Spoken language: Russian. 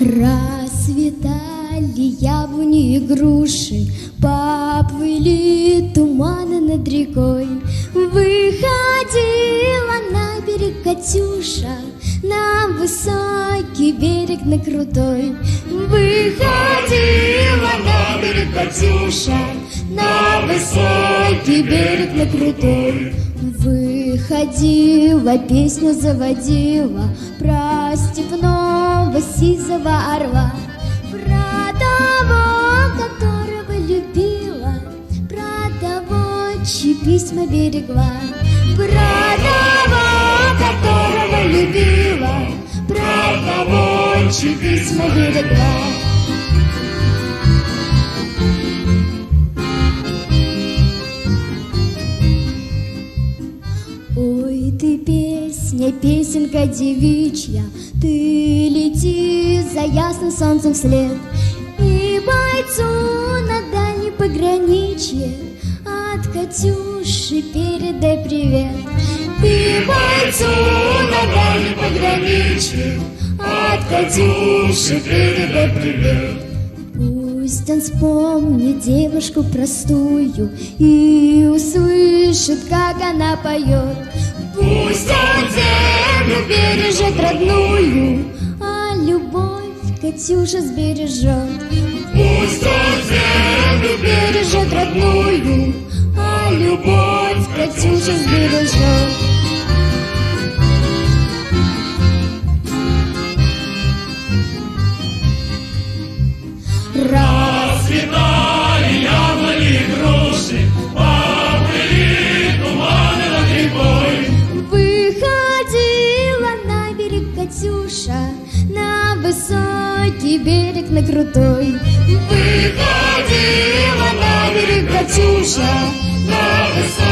Расцветали яблони и груши, Поплыли туманы над рекой. Выходила на берег Катюша, На высокий берег, на крутой. Выходила на берег Катюша, На высокий берег, на крутой. Выходила, песню заводила Про степного сизого орла Про того, которого любила Про того, чьи письма берегла Про того, которого любила Про того, чьи письма берегла ты песня, песенка девичья, Ты лети за ясным солнцем вслед, И бойцу на дальней пограничье. От Катюши передай привет. И бойцу на дальней пограничье. От Катюши передай привет. Пусть он вспомнит девушку простую И услышит, как она поет Пусть он землю бережет родную А любовь Катюша сбережет. Пусть он землю бережет родную А любовь Катюша сбережет высокий берег, на крутой. Выходила на берег Катюша, на высокий